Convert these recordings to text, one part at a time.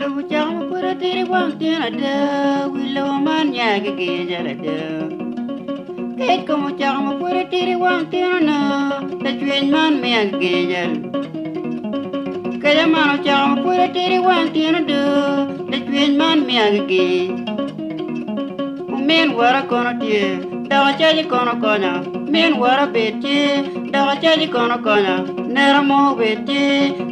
Lu chang pura tiri wang tina da Wilo man nyaga gejala da Kait kamu chang pura tiri wang tina na Ta chuen man mea gejal Kaya mano chang pura tiri wang tina da Ta chuen man mea gejal Men wara kono tie Daga chaji kono konya Men wara beti Daga chaji kono konya Nera mo beti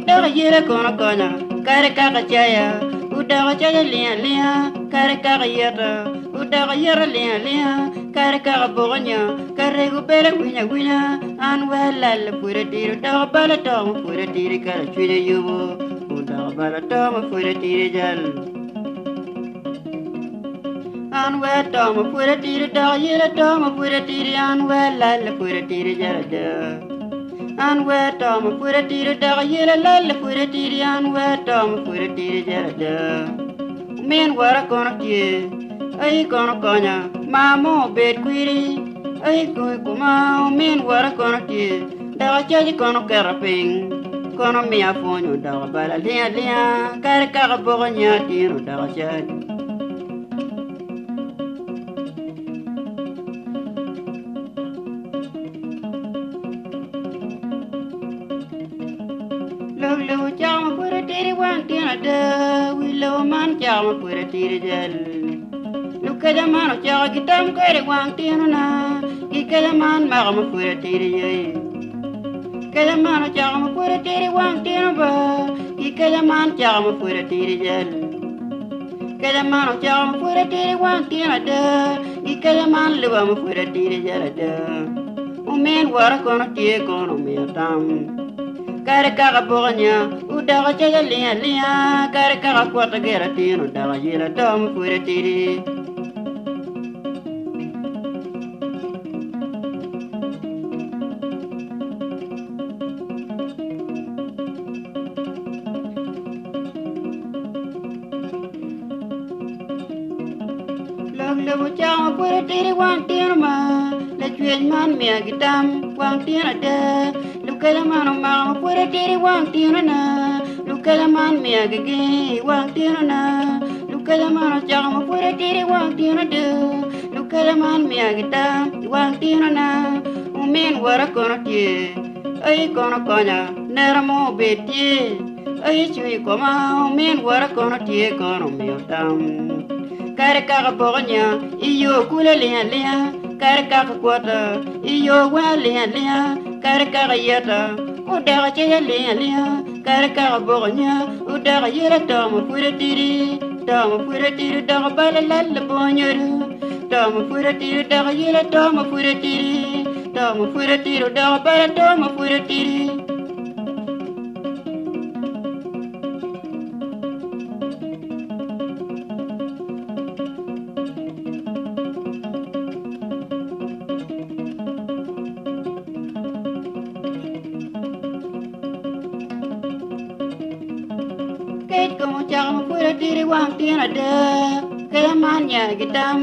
Daga yere kono konya كاركاغتايا وداغتايا ليا ليا كاركاغيتا وداغيرا ليا ليا كاركاغبوغنيا كاريغوبالا وينا وينا pura tiri dog yira dom pura tiri an we pura tiri jara jara anwedom furatire daqyele lele furatire anwedom furatire jerada min wara kono kie ai kono konya mamo bed kwiri ai kui kumao min wara kono kie daga chaji kono keraping kono mia fonyo daga bala lia lia kare kaka bogo nya tiro daga chaji ለው ጫማ ቁረቴሪ ዋንቴና ደዊ ለወማን ጫማ ቁረቴሪ ጀል ሉከደማኖ ጫ ጊዳም ቀሪ ዋንቴኑና ጊከደማን ማቅመ ቁረቴሪ የይ ከደማኖ ጫቅመ ቁረቴሪ ዋንቴኑ በ ጊከደማን ጫቅመ ቁረቴሪ ጀል ከደማኖ ጫቅመ ቁረቴሪ ዋንቴና ደ ጊከደማን ልበመ ቁረቴሪ ጀለደ umen wara kono tie kono mi atam kare kaka bogonya udaga chaga liya liya kare kaka kwata gera tino daga yira dom kure tiri. Lebu chama kure tiri wang tino ma. La man mia gitam wang tino Lukala mano mama pura tiri wang tino na Lukala man mia gigi wang tino na Lukala mano chama pura tiri wang Lukala man mia gita wang tino na Umin wara kono tie Ay kono konya nera mo beti Ay chui koma umin wara kono tie kono miotam Kare kaka bogonya iyo kula liya liya Kare kaka kwata iyo wa liya liya karkar yata u dag chaya liya liya karkar bognya u dag yira tom pura tom pura tiri dag bala lal bonyuru tom pura tiri dag yira tom pura tom pura tiri dag bala tom pura Kamu cakap pura diri wang tiana da Kaya manya gitam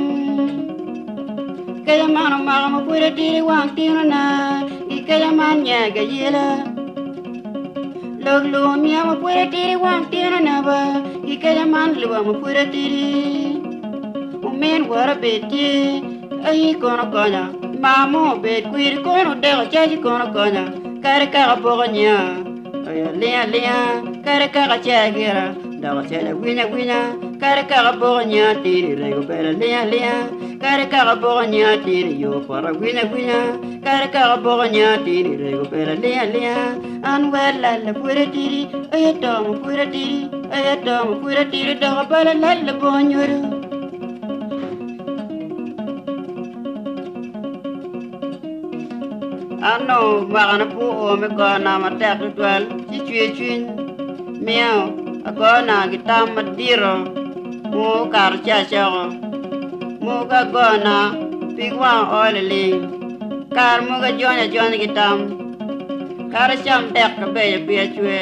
Kaya mana mama pura diri wang tiana na Kaya manya gayela Log lu mi ama pura diri wang tiana na ba Kaya man lu ama pura diri. Umen wara beti. Ay kono konya Mamo bet kuir kono dega chaji kono konya kaka pokoknya. Aya Lea lea, caracala chagira, dawasela wina wina, caracala bornia tiri, lego bela lea lea, caracala bornia tiri, yo para wina wina, caracala bornia tiri, lego bela lea lea, anwela la pura tiri, ayatong pura tiri, ayatong pura tiri, dawabala la la bonyuru. Ano pu o me ko na ma tek twal chi chue chuin miao a ko na gitam ma diro mu kar cha cha mu ka ko na pi wa o le li kar mu ga jona jona gitam kar cham tek ka be be chue